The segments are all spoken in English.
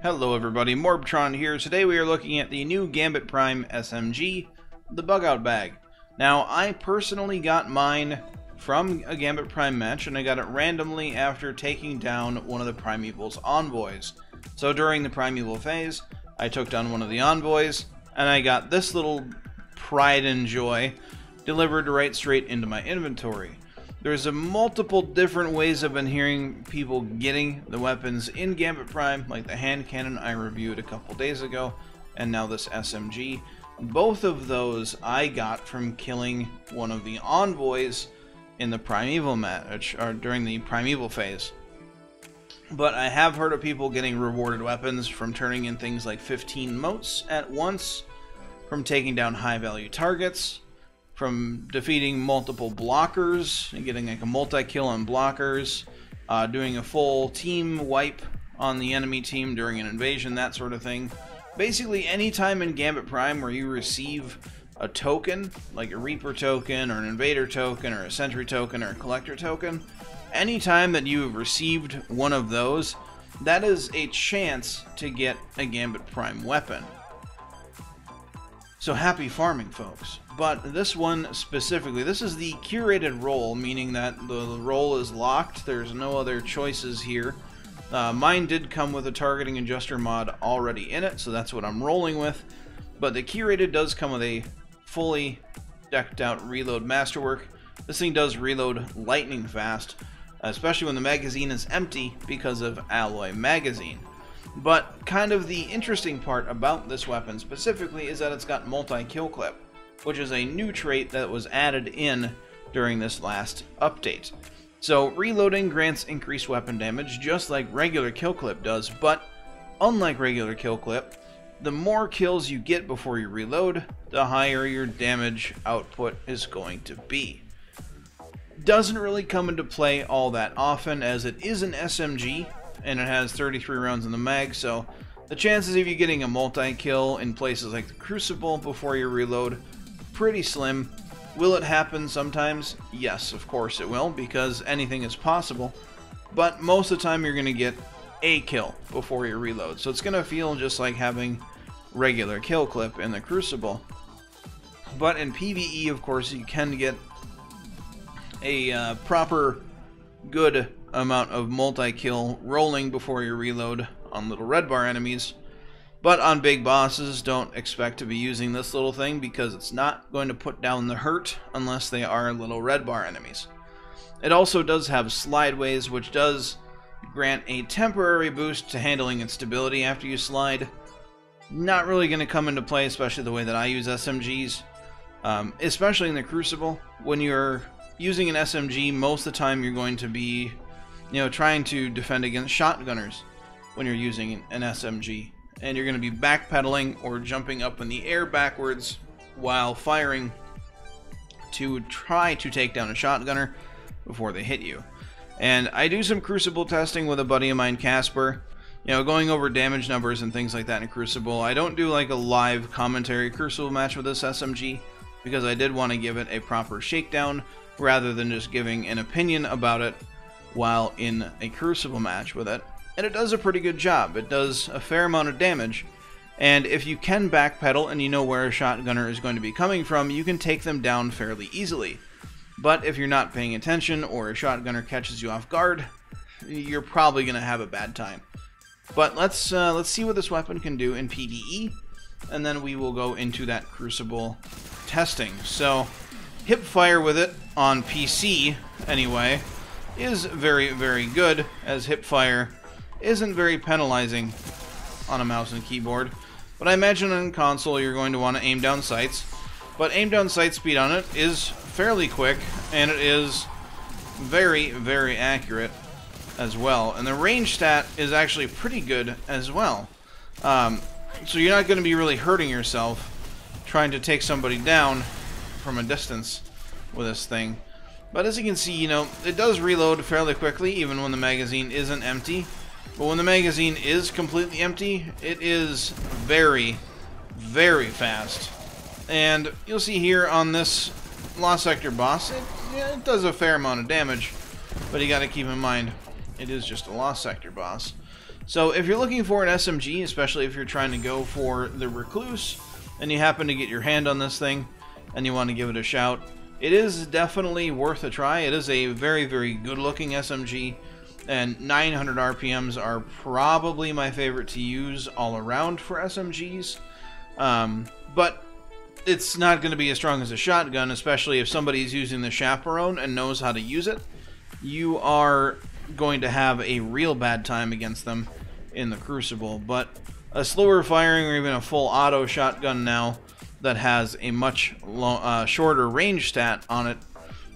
Hello everybody, Morbtron here. Today we are looking at the new Gambit Prime SMG, the Bug Out Bag. Now, I personally got mine from a Gambit Prime match, and I got it randomly after taking down one of the Primeval's envoys. So during the Primeval phase, I took down one of the envoys, and I got this little pride and joy delivered right straight into my inventory. There's a multiple different ways I've been hearing people getting the weapons in Gambit Prime, like the hand cannon I reviewed a couple days ago, and now this SMG. Both of those I got from killing one of the envoys in the Primeval match, or during the Primeval phase. But I have heard of people getting rewarded weapons from turning in things like 15 motes at once, from taking down high value targets, from defeating multiple blockers and getting like a multi-kill on blockers, uh, doing a full team wipe on the enemy team during an invasion, that sort of thing. Basically, anytime in Gambit Prime where you receive a token, like a Reaper token, or an Invader token, or a Sentry token, or a Collector token, anytime that you have received one of those, that is a chance to get a Gambit Prime weapon. So happy farming, folks. But this one specifically, this is the curated roll, meaning that the roll is locked. There's no other choices here. Uh, mine did come with a targeting adjuster mod already in it, so that's what I'm rolling with. But the curated does come with a fully decked out reload masterwork. This thing does reload lightning fast, especially when the magazine is empty because of alloy magazine. But kind of the interesting part about this weapon specifically is that it's got multi-kill clip, which is a new trait that was added in during this last update. So reloading grants increased weapon damage just like regular kill clip does, but unlike regular kill clip, the more kills you get before you reload, the higher your damage output is going to be. Doesn't really come into play all that often as it is an SMG and it has 33 rounds in the mag, so the chances of you getting a multi-kill in places like the Crucible before you reload, pretty slim. Will it happen sometimes? Yes, of course it will, because anything is possible. But most of the time you're going to get a kill before you reload, so it's going to feel just like having regular kill clip in the Crucible. But in PvE, of course, you can get a uh, proper good amount of multi-kill rolling before you reload on little red bar enemies. But on big bosses, don't expect to be using this little thing because it's not going to put down the hurt unless they are little red bar enemies. It also does have slideways, which does grant a temporary boost to handling and stability after you slide. Not really going to come into play, especially the way that I use SMGs. Um, especially in the Crucible. When you're using an SMG, most of the time you're going to be you know, trying to defend against shotgunners when you're using an SMG. And you're going to be backpedaling or jumping up in the air backwards while firing to try to take down a shotgunner before they hit you. And I do some Crucible testing with a buddy of mine, Casper. You know, going over damage numbers and things like that in Crucible. I don't do like a live commentary Crucible match with this SMG because I did want to give it a proper shakedown rather than just giving an opinion about it while in a Crucible match with it, and it does a pretty good job. It does a fair amount of damage, and if you can backpedal and you know where a shotgunner is going to be coming from, you can take them down fairly easily. But if you're not paying attention or a shotgunner catches you off guard, you're probably going to have a bad time. But let's uh, let's see what this weapon can do in PvE, and then we will go into that Crucible testing. So, hip fire with it on PC anyway is very, very good, as hipfire isn't very penalizing on a mouse and keyboard. But I imagine on console you're going to want to aim down sights. But aim down sight speed on it is fairly quick, and it is very, very accurate as well. And the range stat is actually pretty good as well. Um, so you're not going to be really hurting yourself trying to take somebody down from a distance with this thing. But as you can see, you know, it does reload fairly quickly, even when the magazine isn't empty. But when the magazine is completely empty, it is very, very fast. And you'll see here on this Lost Sector boss, it, yeah, it does a fair amount of damage. But you gotta keep in mind, it is just a Lost Sector boss. So if you're looking for an SMG, especially if you're trying to go for the Recluse, and you happen to get your hand on this thing, and you want to give it a shout, it is definitely worth a try. It is a very, very good-looking SMG, and 900 RPMs are probably my favorite to use all around for SMGs. Um, but it's not going to be as strong as a shotgun, especially if somebody's using the chaperone and knows how to use it. You are going to have a real bad time against them in the Crucible. But a slower firing or even a full auto shotgun now that has a much uh, shorter range stat on it,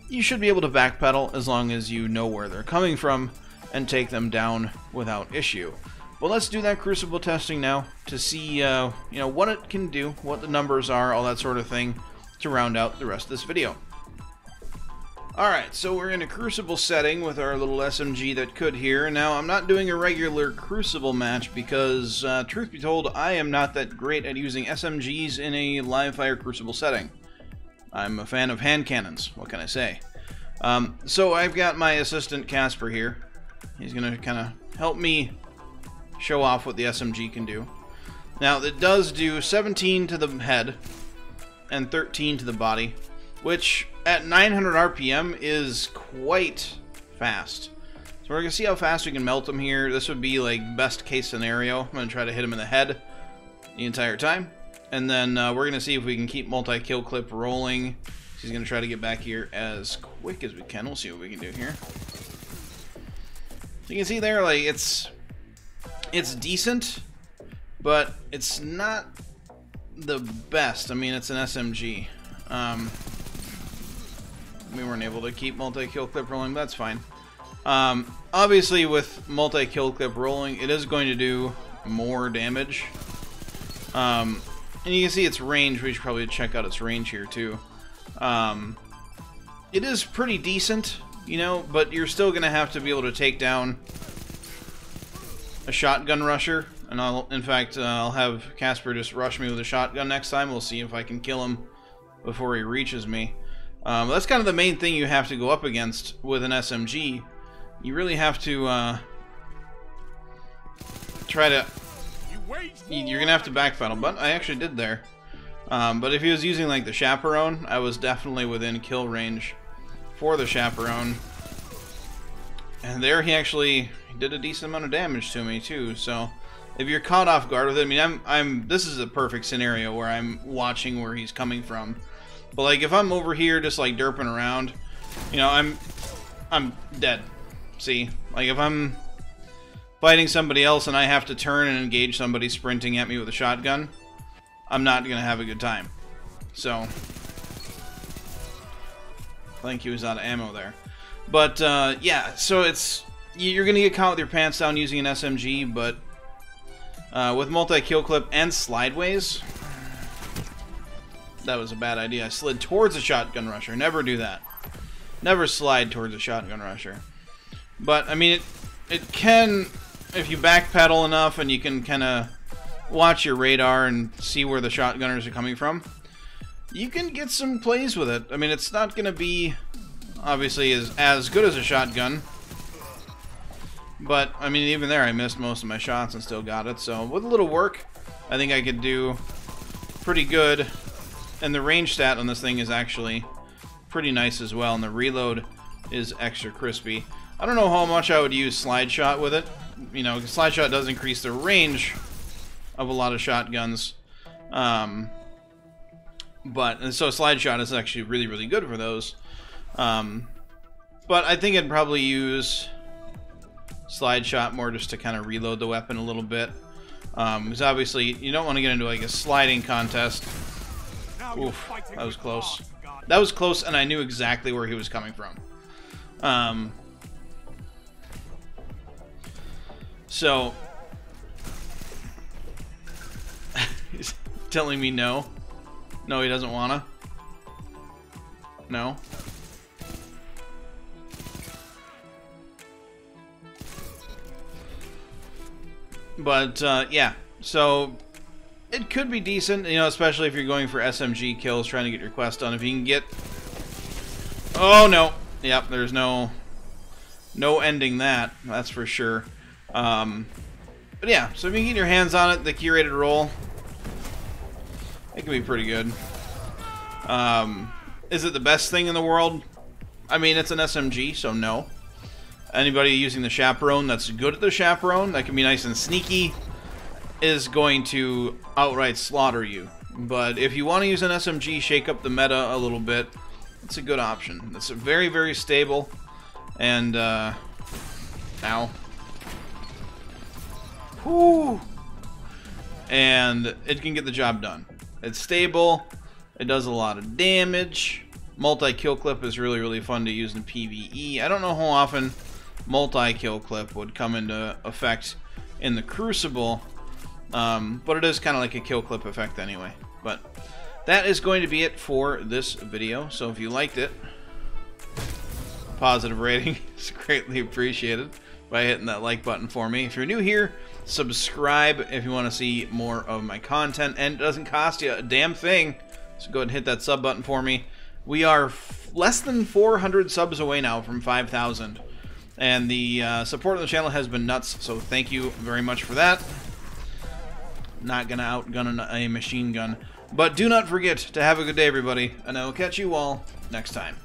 you should be able to backpedal as long as you know where they're coming from and take them down without issue. Well, let's do that crucible testing now to see, uh, you know, what it can do, what the numbers are, all that sort of thing, to round out the rest of this video. Alright, so we're in a Crucible setting with our little SMG that could here. Now, I'm not doing a regular Crucible match because, uh, truth be told, I am not that great at using SMGs in a live-fire Crucible setting. I'm a fan of hand cannons, what can I say? Um, so I've got my assistant Casper here. He's going to kind of help me show off what the SMG can do. Now, it does do 17 to the head and 13 to the body, which at 900 RPM is quite fast. So we're going to see how fast we can melt him here. This would be like best case scenario. I'm going to try to hit him in the head the entire time. And then uh, we're going to see if we can keep multi-kill clip rolling. He's going to try to get back here as quick as we can. We'll see what we can do here. So you can see there, like, it's it's decent, but it's not the best. I mean, it's an SMG. Um, we weren't able to keep multi-kill clip rolling, that's fine. Um, obviously, with multi-kill clip rolling, it is going to do more damage. Um, and you can see its range. We should probably check out its range here, too. Um, it is pretty decent, you know, but you're still going to have to be able to take down a shotgun rusher. And I'll, in fact, uh, I'll have Casper just rush me with a shotgun next time. We'll see if I can kill him before he reaches me. Um, that's kind of the main thing you have to go up against with an SMG. You really have to uh, try to... You're going to have to backpedal, but I actually did there. Um, but if he was using like the Chaperone, I was definitely within kill range for the Chaperone. And there he actually did a decent amount of damage to me too, so if you're caught off guard with it, I mean, I'm, I'm, this is a perfect scenario where I'm watching where he's coming from. But like, if I'm over here just like derping around, you know, I'm, I'm dead. See, like if I'm fighting somebody else and I have to turn and engage somebody sprinting at me with a shotgun, I'm not gonna have a good time. So, I think he was out of ammo there. But uh, yeah, so it's you're gonna get caught with your pants down using an SMG, but uh, with multi-kill clip and slideways, that was a bad idea. I slid towards a shotgun rusher. Never do that. Never slide towards a shotgun rusher. But I mean, it it can if you backpedal enough and you can kind of watch your radar and see where the shotgunners are coming from. You can get some plays with it. I mean, it's not going to be obviously as as good as a shotgun but, I mean, even there, I missed most of my shots and still got it. So, with a little work, I think I could do pretty good. And the range stat on this thing is actually pretty nice as well. And the reload is extra crispy. I don't know how much I would use slide shot with it. You know, slide shot does increase the range of a lot of shotguns. Um, but, so slide shot is actually really, really good for those. Um, but I think I'd probably use slide shot more just to kind of reload the weapon a little bit. Um, because obviously you don't want to get into like a sliding contest. Oof, that was close. That was close, and I knew exactly where he was coming from. Um, so he's telling me no. No, he doesn't wanna. No. But, uh, yeah. So, it could be decent, you know, especially if you're going for SMG kills, trying to get your quest done. If you can get... Oh, no. Yep, there's no... No ending that, that's for sure. Um, but yeah, so if you can get your hands on it, the curated roll, it can be pretty good. Um, is it the best thing in the world? I mean, it's an SMG, so no. Anybody using the chaperone that's good at the chaperone, that can be nice and sneaky, is going to outright slaughter you. But if you want to use an SMG, shake up the meta a little bit, it's a good option. It's very, very stable, and, uh, ow. And it can get the job done. It's stable, it does a lot of damage, multi-kill clip is really, really fun to use in PvE. I don't know how often multi-kill clip would come into effect in the Crucible, um, but it is kind of like a kill clip effect anyway. But that is going to be it for this video. So if you liked it, positive rating is greatly appreciated by hitting that like button for me. If you're new here, subscribe if you want to see more of my content, and it doesn't cost you a damn thing. So go ahead and hit that sub button for me. We are less than 400 subs away now from 5,000. And the uh, support on the channel has been nuts, so thank you very much for that. Not gonna outgun a machine gun. But do not forget to have a good day, everybody, and I will catch you all next time.